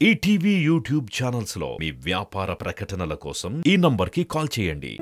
ETV YouTube ఛానల్స్లో మీ వ్యాపార ప్రకటనల కోసం ఈ నంబర్కి కాల్ చేయండి.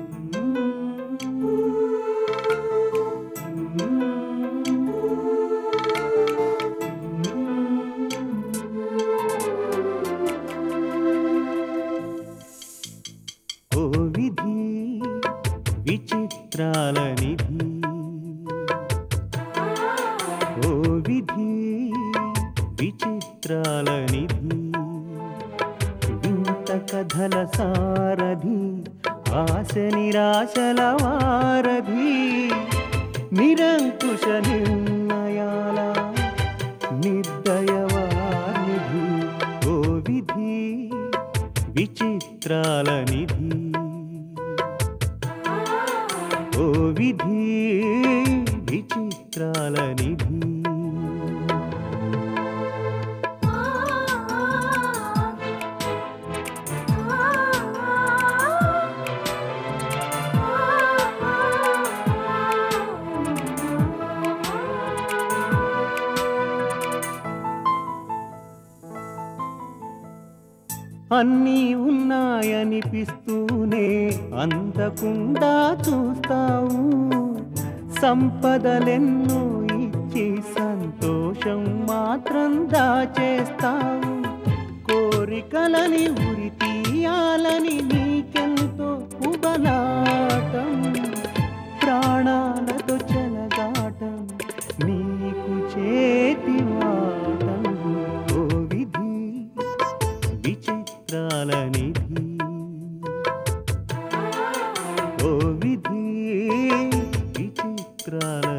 అన్నీ ఉన్నాయనిపిస్తూనే అందకుండా చూస్తావు. సంపదలెన్నో ఇచ్చి సంతోషం మాత్రం దాచేస్తావు. కోరికలని ఉరి తీయాలని నీకెంతో ఉబలాటం. ప్రాణాలు విచిత్రాల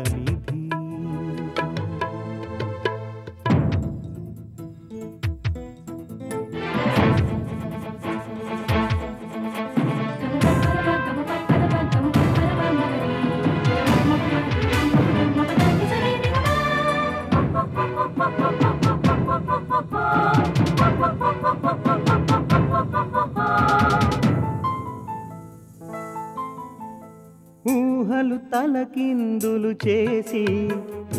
చేసి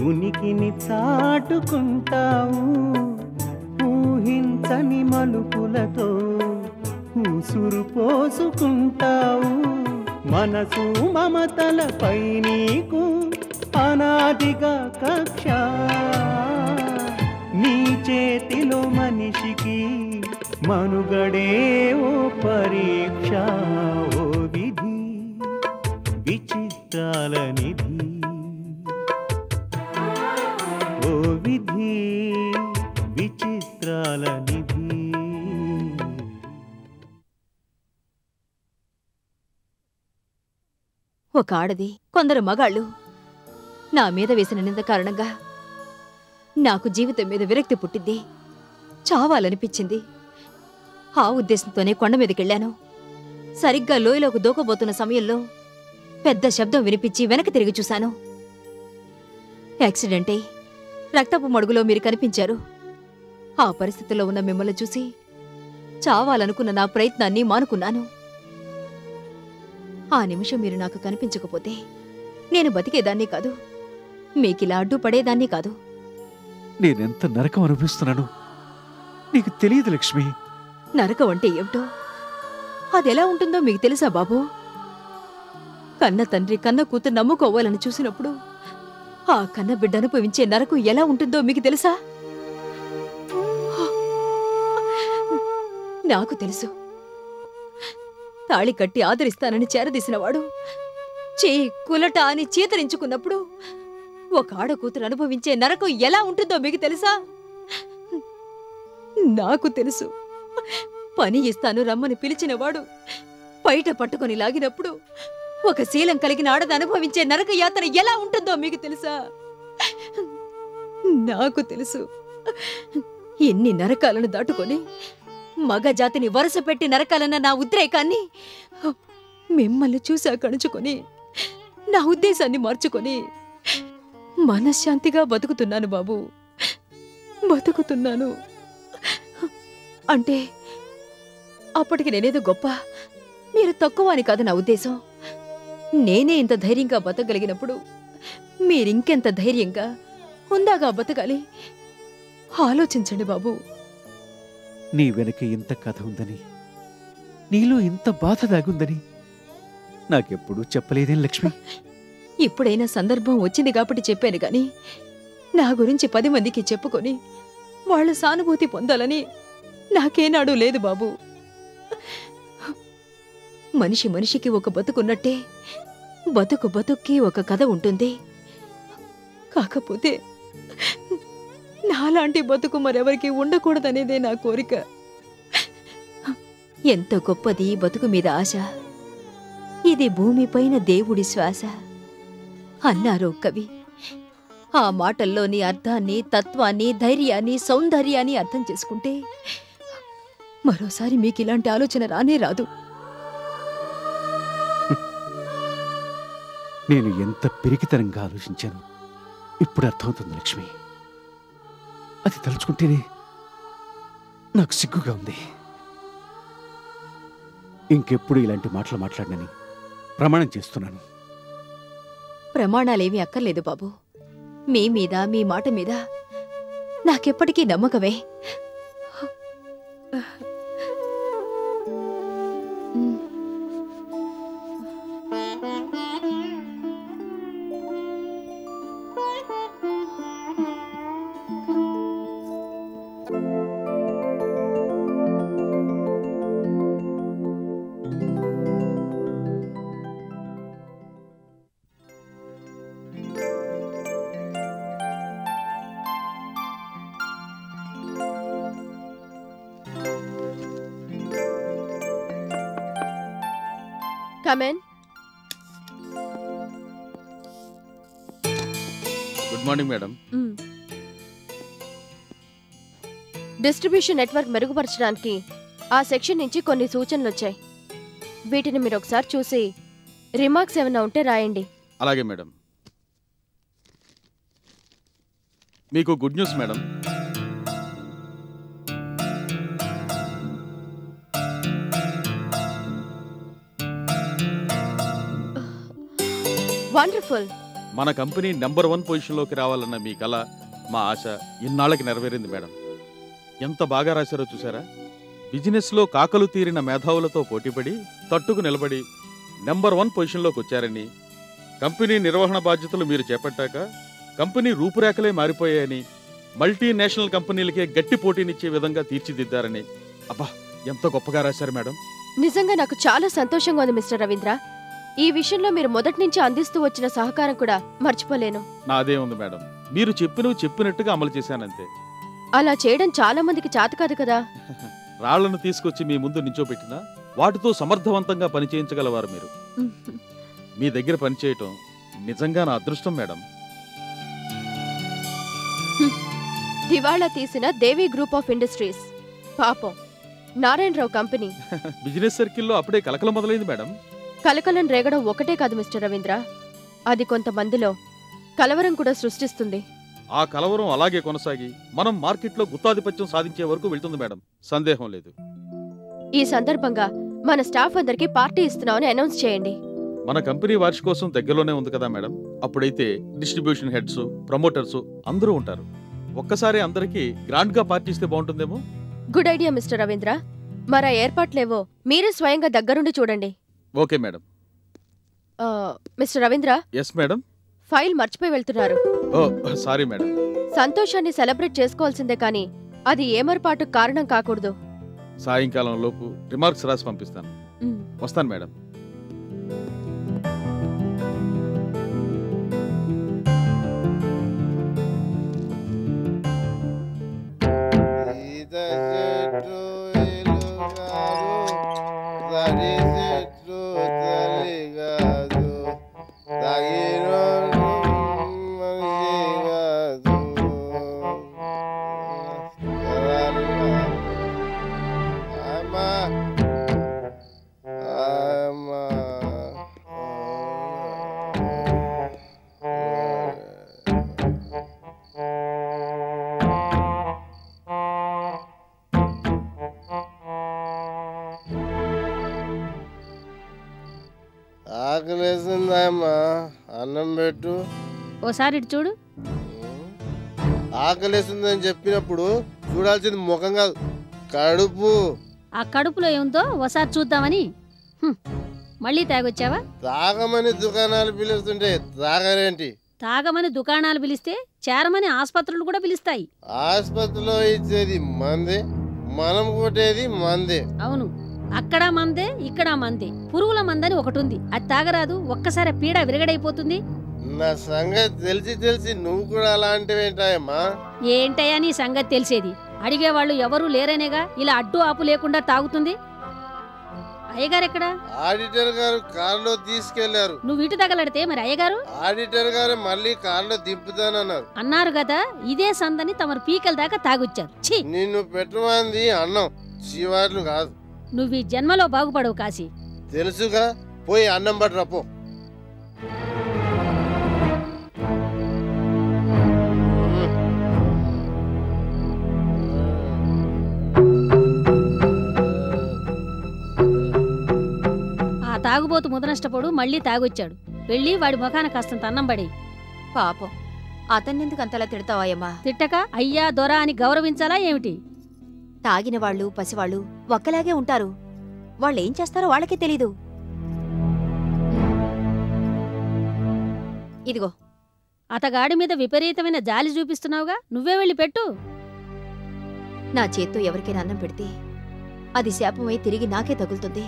ఉనికిని చాటుకుంటావు. ఊహించని మలుపులతో ఉసురు పోసుకుంటావు. మనసు మమతలపై నీకు అనాదిగా కక్ష. నీ చేతిలో మనిషికి మనుగడే ఓ పరీక్ష ఓ విధి విచిత్రాల నిధి. ఒక ఆడది కొందరు మగాళ్ళు. నా మీద వేసిన నింద కారణంగా నాకు జీవితం మీద విరక్తి పుట్టింది. చావాలనిపించింది. ఆ ఉద్దేశంతోనే కొండ మీదకెళ్ళాను. సరిగ్గా లోయలోకి దూకబోతున్న సమయంలో పెద్ద శబ్దం వినిపించి వెనక్కి తిరిగి చూశాను. యాక్సిడెంటే రక్తపు మడుగులో మీరు కనిపించారు. ఆ పరిస్థితిలో ఉన్న మిమ్మల్ని చూసి చావాలనుకున్న నా ప్రయత్నాన్ని మానుకున్నాను. ఆ నిమిషం మీరు నాకు కనిపించకపోతే నేను బతికేదాన్ని కాదు. మీకిలా అడ్డుపడేదాన్ని కాదు. నేనెంత నరకం అనిపిస్తున్నాను నీకు తెలియదు లక్ష్మి. నరకం అంటే ఏమిటో? అదెలా ఉంటుందో మీకు తెలుసా బాబు? కన్న తండ్రి కన్న కూతురు నమ్ముకోవాలని చూసినప్పుడు ఆ కన్న బిడ్డ అనుభవించే నరకం ఎలా ఉంటుందో మీకు తెలుసా? నాకు తెలుసు. తాళి కట్టి ఆదరిస్తానని చేరదీసినవాడు చేయి కులట అని చేతరించుకున్నప్పుడు ఒక ఆడకూతురు అనుభవించే నరకం ఎలా ఉంటుందో మీకు తెలుసా? నాకు తెలుసు. పని ఇస్తాను రమ్మని పిలిచినవాడు బయట పట్టుకొని లాగినప్పుడు ఒక శీలం కలిగిన ఆడది అనుభవించే నరక యాత్ర ఎలా ఉంటుందో మీకు తెలుసా? నాకు తెలుసు. ఎన్ని నరకాలను దాటుకొని మగ జాతిని వరుస పెట్టి నరకాలన్న నా ఉద్రేకాన్ని మిమ్మల్ని చూసా కణుచుకొని నా ఉద్దేశాన్ని మార్చుకొని మనశ్శాంతిగా బతుకుతున్నాను బాబు. బతుకుతున్నాను. అంటే అప్పటికి నేనేదో గొప్ప మీరు తక్కువ అని కాదు నా ఉద్దేశం. నేనే ఇంత ధైర్యంగా బతకగలిగినప్పుడు మీరింకెంత ధైర్యంగా హుందాగా బతకాలి? ఆలోచించండి బాబు. నీ వెనక ఇంత కథ ఉందని నీలో ఇంత బాధ దాగుందని నాకెప్పుడూ చెప్పలేదేం లక్ష్మి? ఇప్పుడైనా సందర్భం వచ్చింది కాబట్టి చెప్పాను గాని నా గురించి పది మందికి చెప్పుకొని వాళ్ళ సానుభూతి పొందాలని నాకేనాడు లేదు బాబు. మనిషి మనిషికి ఒక బతుకున్నట్టే బతుకు బతుక్కి ఒక కథ ఉంటుంది. కాకపోతే నాలాంటి బతుకు మరెవరికి ఉండకూడదనేదే నా కోరిక. ఎంత గొప్పది బతుకు మీద ఆశ. ఇది భూమిపైన దేవుడి శ్వాస. అన్నారు కవి. ఆ మాటల్లోని అర్థాన్ని తత్వాన్ని ధైర్యాన్ని సౌందర్యాన్ని అర్థం చేసుకుంటే మరోసారి మీకు ఇలాంటి ఆలోచన రానే రాదు. నేను ఎంత పిరికితనంగా ఆలోచించాను ఇప్పుడు అర్థమవుతుంది లక్ష్మి. అది తలుచుకుంటేనే నాకు సిగ్గుగా ఉంది. ఇంకెప్పుడు ఇలాంటి మాటలు మాట్లాడినని ప్రమాణం చేస్తున్నాను. ప్రమాణాలేమీ అక్కర్లేదు బాబు. మీ మీద మీ మాట మీద నాకెప్పటికీ నమ్మకమే. Come in good morning madam distribution network మెరుగుపరచడానికి ఆ సెక్షన్ నుంచి కొన్ని సూచనలు వచ్చాయి. వీటిని మీరు ఒకసారి చూసి రిమార్క్స్ ఏమైనా ఉంటే రాయండి. అలాగే మేడం మీకు గుడ్ న్యూస్ మేడం వండర్ఫుల్ మన కంపెనీ నెంబర్ వన్ పొజిషన్లోకి రావాలన్న మీ కల మా ఆశ ఇన్నాళ్ళకి నెరవేరింది మేడం. ఎంత బాగా రాశారో చూసారా బిజినెస్లో కాకలు తీరిన మేధావులతో పోటీపడి తట్టుకు నిలబడి నెంబర్ వన్ పొజిషన్లోకి వచ్చారని కంపెనీ నిర్వహణ బాధ్యతలు మీరు చేపట్టాక కంపెనీ రూపురేఖలే మారిపోయాయని మల్టీనేషనల్ కంపెనీలకే గట్టి పోటీనిచ్చే విధంగా తీర్చిదిద్దారని. అబ్బా ఎంత గొప్పగా రాశారు మేడం. నిజంగా నాకు చాలా సంతోషంగా ఉంది మిస్టర్ రవీంద్ర. ఈ విషయంలో మీరు మొదటి నుంచి అందిస్తూ వచ్చిన సహకారం కూడా మర్చిపోలేను. నాదే ఉంది మేడం. మీరు చెప్పినవి చెప్పినట్టుగా అమలు చేశానంతే. అలా చేయడం చాలా మందికి చేత కాదు కదా. రాళ్ళను తీసుకొచ్చి మీ ముందు నించోబెట్టినా వాటితో సమర్థవంతంగా పనిచేయించగలవారు మీరు. మీ దగ్గర పనిచేయటం నిజంగా నా అదృష్టం మేడం. దివాళా తీసిన దేవి గ్రూప్ ఆఫ్ ఇండస్ట్రీస్. పాపం. నారాయణరావు కంపెనీ. బిజినెస్ సర్కిల్లో అప్పుడే కలకలం మొదలైంది మేడం. కలకలం రేగడం ఒకటే కాదు మిస్టర్ రవీంద్ర. అది కొంతమందిలో కలవరం కూడా సృష్టిస్తుంది. ఆ కలవరం అలాగే కొనసాగి మనం మార్కెట్లో గుత్తాధిపత్యం సాధించే వరకు వెళ్తుంది మేడం. సందేహం లేదు. ఈ సందర్భంగా మన స్టాఫ్ అందరికీ పార్టీ ఇస్తున్నామని అనౌన్స్ చేయండి. మన కంపెనీ వార్షికోత్సవం దగ్గరలోనే ఉంది కదా మేడం? అప్పుడైతే డిస్ట్రిబ్యూషన్ హెడ్స్ ప్రమోటర్స్ అందరూ ఉంటారు. ఒక్కసారి అందరికీ గ్రాండ్గా పార్టీ ఇస్తే బాగుంటుందేమో? Good idea mister Ravindra. మరా ఏర్పాట్లేవో మీరే స్వయంగా దగ్గరుండి చూడండి. Okay madam. Mister Ravindra? Yes madam. File మర్చిపోయి వెళ్తున్నారు. ఓ సారీ మేడం. సంతోషాన్ని సెలబ్రేట్ చేసుకోవాల్సిందే కానీ అది ఏమరపాటు కారణం కాకూడదు. సాయంకాలం లోపు రిమార్క్స్ రాసి పంపిస్తాను. వస్తాను మేడం. ఓసారి ఇటు చూడు. ఆకలేసిందని చెప్పినప్పుడు చూడాల్సింది ముఖం కాదు కడుపు. ఆ కడుపులో ఏముందో ఒకసారి చూద్దామని. మళ్ళీ తాగొచ్చావా? తాగమని దుకాణాలు పిలుస్తుంటే తాగరేంటి? తాగమని దుకాణాలు పిలిస్తే చేరమని ఆసుపత్రులు కూడా పిలుస్తాయి. ఆసుపత్రిలో ఇచ్చేది మందే మనం కొట్టేది మందే. అవును. అక్కడ మందే ఇక్కడ మందే. పురుగుల మందని ఒకటి ఉంది అది తాగరాదు. ఒక్కసారి పీడ విరగడైపోతుంది. నా సంగతి తెలిసి తెలిసి నువ్వు కూడా అలాంటివేంటాయమ్మా ఏంటయ్యా నీ సంగతి తెలిసేది? అడిగేవాళ్ళు ఎవరూ లేరనేగా? ఇలా అడ్డు ఆపు లేకుండా తాగుతుంది? అయ్యగారు ఎక్కడా ఆడిటర్ గారు కారులో తీసుకెళ్ళారు. నువ్వు ఇటు తగలడితే మరి అయ్యగారు? ఆడిటర్ గారు మళ్ళీ కారులో దింపుతానన్నారు. అన్నారు కదా ఇదే సందని తమరు పీకల దాకా తాగొచ్చారు. ఛీ! నిన్ను పెట్టమంది అన్నం శివార్లు కాదు. నువ్వు ఈ జన్మలో బాగుపడవు కాశీ. తెలుసుగా? పోయి అన్నం పట్టురా పో. తాగుబోతు ముదనష్టపోడు మళ్ళీ తాగొచ్చాడు. వెళ్ళి వాడి ముఖాన కాస్తంత అన్నం పడి పాపం. అతన్నెందుకు అంతలా తిడతావాయమ్మా తిట్టక అయ్యా దొర అని గౌరవించాలా ఏమిటి? తాగిన వాళ్ళు పసివాళ్ళు ఒక్కలాగే ఉంటారు. వాళ్ళేం చేస్తారో వాళ్ళకే తెలీదు. ఇదిగో. అతగాడి మీద విపరీతమైన జాలి చూపిస్తున్నావుగా? నువ్వే వెళ్ళి పెట్టు. నా చేత్తో ఎవరికైనా అన్నం పెడితే అది శాపమై తిరిగి నాకే తగులుతుంది.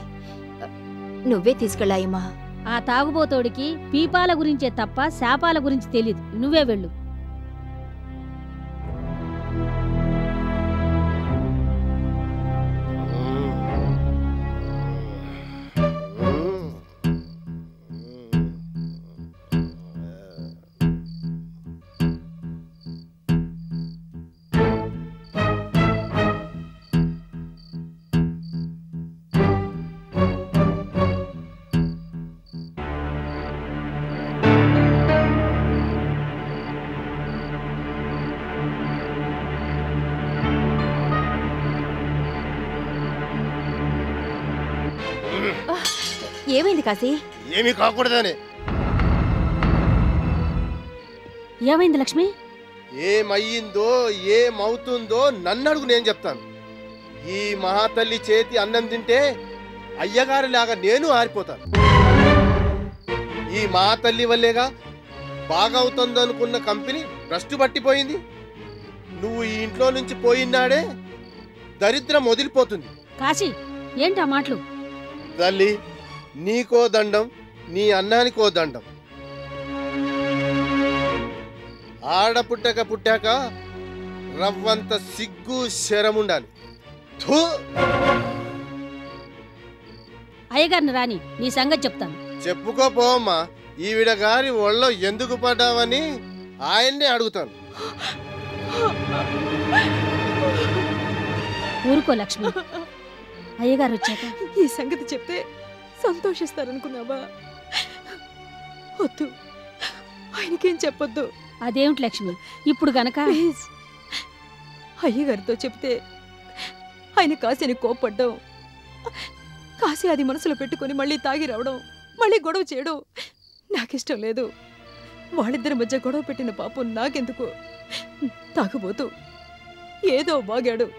నువ్వే తీసుకెళ్ళాయమ్మా ఆ తాగుబోతోడికి పీపాల గురించే తప్ప శాపాల గురించి తెలీదు. నువ్వే వెళ్ళు. ఏమైంది కాశీ? ఏమీ కాకూడదని. ఏమైంది లక్ష్మి? ఏమయ్యిందో ఏమవుతుందో నన్ను అడుగు నేను చెప్తాను. ఈ మహాతల్లి చేతి అన్నం తింటే అయ్యగారిలాగా నేను ఆరిపోతాను. ఈ మహాతల్లి వల్లేగా బాగా అవుతుందనుకున్న కంపెనీ భ్రష్టు పట్టిపోయింది. నువ్వు ఈ ఇంట్లో నుంచి పోయినాడే దరిద్రం వదిలిపోతుంది. కాశీ ఏంటి ఆ మాటలు? తల్లి నీకో దండం నీ అన్నానికో దండం. ఆడపుట్టక పుట్టాక రవ్వంత సిగ్గు శరముండాలి. థూ! అయ్యగారిని రాని నీ సంగతి చెప్తాను. చెప్పుకోపోమ్మా ఈవిడ గారి ఒళ్ళో ఎందుకు పడ్డావని ఆయన్నే అడుగుతాను. ఊరుకో లక్ష్మి. అయ్యగారు వచ్చాక ఈ సంగతి చెప్తే సంతోషిస్తారనుకున్నావా? వద్దు. ఆయనకేం చెప్పొద్దు. అదేమిటి లక్ష్మి? ఇప్పుడు గనక అయ్యగారితో చెప్తే ఆయన కాశీని కోప్పడ్డం. కాశీ అది మనసులో పెట్టుకొని మళ్ళీ తాగి రావడం మళ్ళీ గొడవ చేయడం నాకిష్టం లేదు. వాళ్ళిద్దరి మధ్య గొడవ పెట్టిన పాపం నాకెందుకు? తాగబోతూ ఏదో బాగాడు.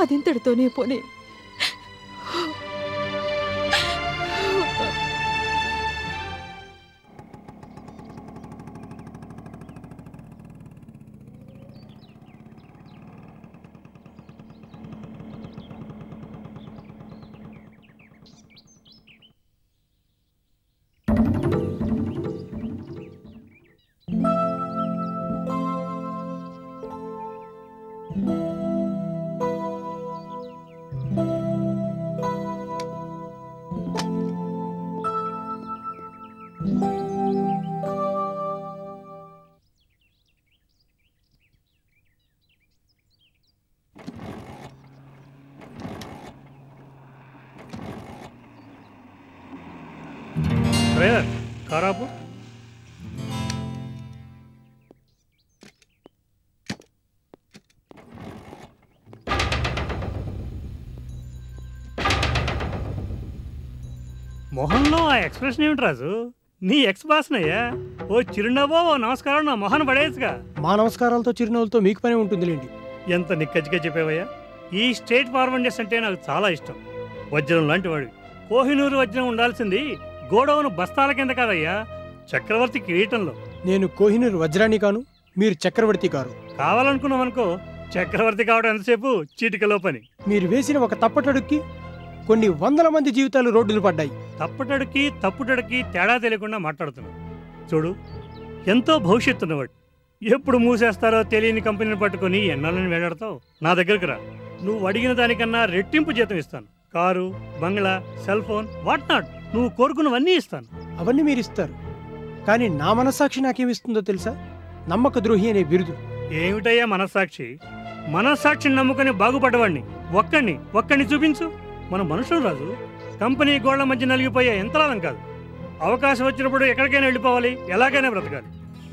అదింతటితోనే పోనీ డ్రైవర్ ఖరాబు మొహంలో ఆ ఎక్స్ప్రెషన్ ఏమిటి రాజు? నీ ఎక్స్ బాస్నయ్యా ఓ చిరునవ్వో ఓ నమస్కారం నా మొహన్ పడేయచ్చుగా మా నమస్కారాలతో చిరునవ్వులతో మీకు పని ఉంటుందిలేండి. ఎంత నిక్కచ్చిగా చెప్పావయ్యా? ఈ స్టేట్ ఫార్వర్డర్స్ అంటే నాకు చాలా ఇష్టం. వజ్రం లాంటి వాడివి. కోహినూరు వజ్రం ఉండాల్సింది గోడౌను బస్తాల కింద కాదయ్యా చక్రవర్తి కిరీటంలో. నేను కోహినూరు వజ్రాని కాను మీరు చక్రవర్తి కారు. కావాలనుకున్నాం అనుకో చక్రవర్తి కావడం ఎంతసేపు? చీటికలో పని. మీరు వేసిన ఒక తప్పటడుక్కి కొన్ని వందల మంది జీవితాలు రోడ్డును పడ్డాయి. తప్పుటడికి తప్పుటడికి తేడా తెలియకుండా మాట్లాడుతున్నావు చూడు ఎంతో భవిష్యత్తు ఉన్నవాడు ఎప్పుడు మూసేస్తారో తెలియని కంపెనీని పట్టుకొని ఎన్నాళ్ళని వేలాడతావు? నా దగ్గరికి రా. నువ్వు అడిగిన దానికన్నా రెట్టింపు జీతం ఇస్తాను. కారు బంగ్లా సెల్ ఫోన్ వాట్ నాట్. నువ్వు కోరుకున్నవన్నీ ఇస్తాను. అవన్నీ మీరు ఇస్తారు. కానీ నా మనస్సాక్షి నాకేమిస్తుందో తెలుసా? నమ్మక ద్రోహి అనే బిరుదు. ఏమిటయ్యా మనస్సాక్షి? మనస్సాక్షిని నమ్ముకుని బాగుపడ్డవాడిని ఒక్కడిని ఒక్కడిని చూపించు. మన మనుషులు రాజు. కంపెనీ గోళ్ళ మధ్య నలిగిపోయే యంత్రాలం కాదు. అవకాశం వచ్చినప్పుడు ఎక్కడికైనా వెళ్ళిపోవాలి. ఎలాగైనా బ్రతకాలి.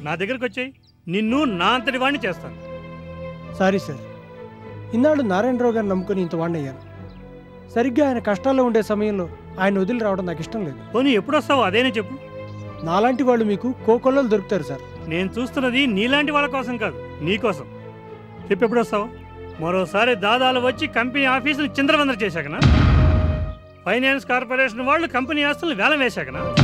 నా దగ్గరికి వచ్చాయి నిన్ను నా అంతటి వాడిని చేస్తాను. Sorry sir. ఇన్నాళ్ళు నారాయణరావు గారిని నమ్ముకుని ఇంత వాడినయ్యాను సరిగ్గా ఆయన కష్టాల్లో ఉండే సమయంలో ఆయన వదిలి రావడం నాకు ఇష్టం లేదు. పోనీ ఎప్పుడు వస్తావు అదేనే చెప్పు. నాలాంటి వాళ్ళు మీకు కోకొల్లలు దొరుకుతారు సార్. నేను చూస్తున్నది నీలాంటి వాళ్ళ కోసం కాదు నీ కోసం. చెప్పు ఎప్పుడు వస్తావు మరోసారి దాదాలు వచ్చి కంపెనీ ఆఫీసులు చిందరవందర చేశాకనా? ఫైనాన్స్ కార్పొరేషన్ వాళ్ళు కంపెనీ ఆస్తులను వేలం వేశాకనా?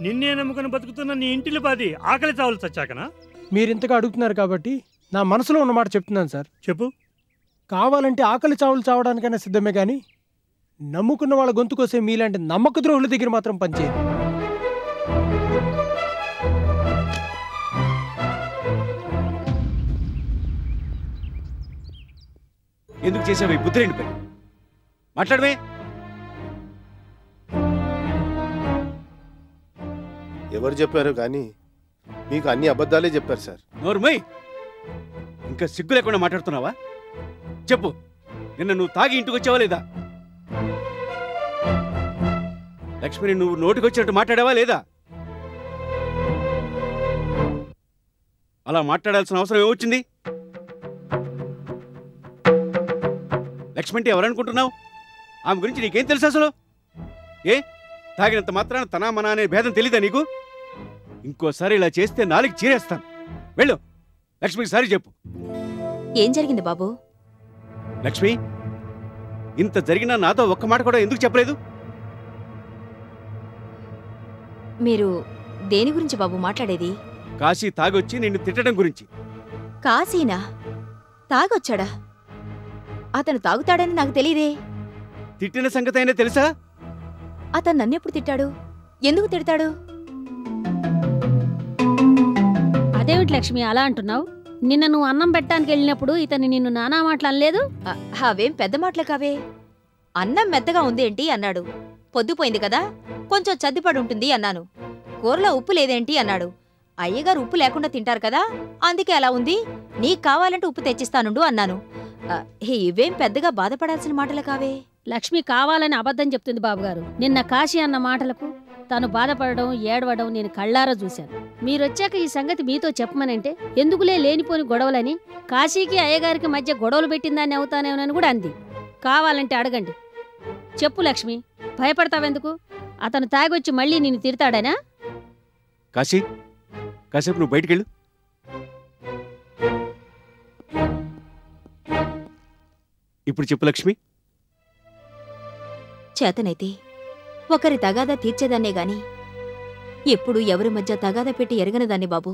నిన్నే నమ్ముకుని బతుకుతున్న నీ ఇంటిని పాది ఆకలి చావులు చచ్చాకనా? మీరు ఇంతగా అడుగుతున్నారు కాబట్టి నా మనసులో ఉన్న మాట చెప్తున్నాను సార్. చెప్పు. కావాలంటే ఆకలి చావులు చావడానికైనా సిద్ధమే కానీ నమ్ముకున్న వాళ్ళ గొంతు కోసే మీలాంటి నమ్మక ద్రోహుల దగ్గర మాత్రం పనిచేయదు. ఎందుకు చేసావు ఈ బుద్ధిరేంటి పని? మాట్లాడమే. ఎవరు చెప్పారు కానీ మీకు అన్ని అబద్ధాలే చెప్పారు సార్. నోరుమై ఇంకా సిగ్గు లేకుండా మాట్లాడుతున్నావా? చెప్పు. నిన్న నువ్వు తాగి ఇంటికి వచ్చావా లేదా? లక్ష్మిని నువ్వు నోటికొచ్చినట్టు మాట్లాడావా లేదా? అలా మాట్లాడాల్సిన అవసరం ఏమొచ్చింది? లక్ష్మి అంటే ఎవరనుకుంటున్నావు? ఆమె గురించి నీకేం తెలుసు అసలు? ఏ? తాగినంత మాత్రాన తనా మనా అనే భేదం తెలీదా నీకు? ఇంకోసారి ఇలా చేస్తే నాలుగు చీరేస్తాను. వెళ్ళు. లక్ష్మికి సారి చెప్పు. ఏం జరిగింది బాబు? లక్ష్మి ఇంత జరిగినా నాతో ఒక్క మాట కూడా ఎందుకు చెప్పలేదు? మీరు దేని గురించి బాబు మాట్లాడేది? కాశీ తాగొచ్చి నిన్ను తిట్టడం గురించి. కాశీనా? తాగొచ్చాడా? అతను తాగుతాడని నాకు తెలియదే తిట్టిన సంగతి అయినా తెలుసా? అతను నన్నెప్పుడు తిట్టాడు? ఎందుకు తిడతాడు? అదేమిటి లక్ష్మి అలా అంటున్నావు? నిన్న నువ్వు అన్నం పెట్టడానికి వెళ్ళినప్పుడు ఇతను నిన్ను నానా మాటలు అనలేదు? అవేం పెద్ద మాటలు కావే. అన్నం మెత్తగా ఉందేంటి? అన్నాడు. పొద్దుపోయింది కదా కొంచెం చద్దిపడి ఉంటుంది అన్నాను. కూరలో ఉప్పు లేదేంటి అన్నాడు. అయ్యగారు ఉప్పు లేకుండా తింటారు కదా అందుకే అలా ఉంది నీకు కావాలంటే ఉప్పు తెచ్చిస్తానుండు అన్నాను. ఇవేం పెద్దగా బాధపడాల్సిన మాటలు కావే? లక్ష్మి కావాలని అబద్ధం చెప్తుంది బాబుగారు. నిన్న కాశీ అన్న మాటలకు తను బాధపడడం ఏడవడం నేను కళ్ళారా చూశాను. మీరొచ్చాక ఈ సంగతి మీతో చెప్పమనంటే ఎందుకులే లేనిపోని గొడవలని కాశీకి అయ్యగారికి మధ్య గొడవలు పెట్టిందాన్ని అవుతానేమోనని కూడా అంది. కావాలంటే అడగండి. చెప్పు లక్ష్మి. భయపడతావెందుకు? అతను తాగొచ్చి మళ్ళీ నిన్ను తిడతాడనా? కాశీ కాసేపు నువ్వు బయటికెళ్ళు. ఇప్పుడు చెప్పు లక్ష్మి. చేతనైతే ఒకరి తగాదా తీర్చేదాన్నే గాని ఎప్పుడు ఎవరి మధ్య తగాదా పెట్టి ఎరగనదాన్ని బాబు.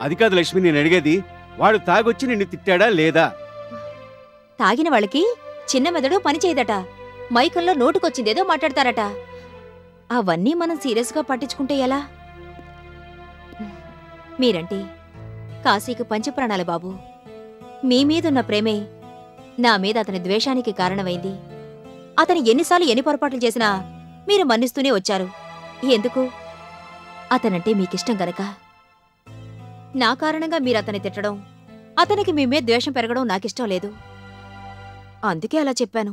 అది కాదు లక్ష్మి నేను అడిగేది వాడు తాగొచ్చి నిన్ను తిట్టాడా లేదా? తాగిన వాళ్ళకి చిన్న మెదడు పనిచేయదట మైకంలో నోటుకొచ్చిందేదో మాట్లాడతారట. అవన్నీ మనం సీరియస్గా పట్టించుకుంటే ఎలా? మీరంటే కాశీకి పంచప్రాణాల బాబు. మీ మీదున్న ప్రేమే నా మీద అతని ద్వేషానికి కారణమైంది. అతను ఎన్నిసార్లు ఎన్ని పొరపాట్లు చేసినా మీరు మన్నిస్తూనే వచ్చారు. ఎందుకు? అతనంటే మీకిష్టం గనక. నా కారణంగా మీరు అతన్ని తిట్టడం అతనికి మీ మీద ద్వేషం పెరగడం నాకిష్టం లేదు. అందుకే అలా చెప్పాను.